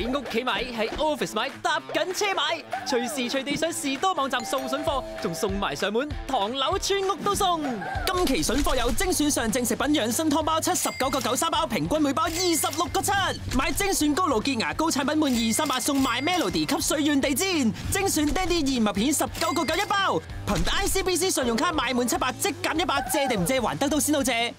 喺屋企买喺 office 买搭紧车买随时随地上士多网站送笋货仲送埋上门唐楼村屋都送。今期笋货有精选上正食品养生汤包七十九个九三包平均每包二十六个七买精选高露洁牙膏产品满二三百送埋 melody 吸水软地毡精选爹 d 燕麦片十九个九一包。凭 icbc 信用卡买满七百即减一百借定唔借还得到先到借。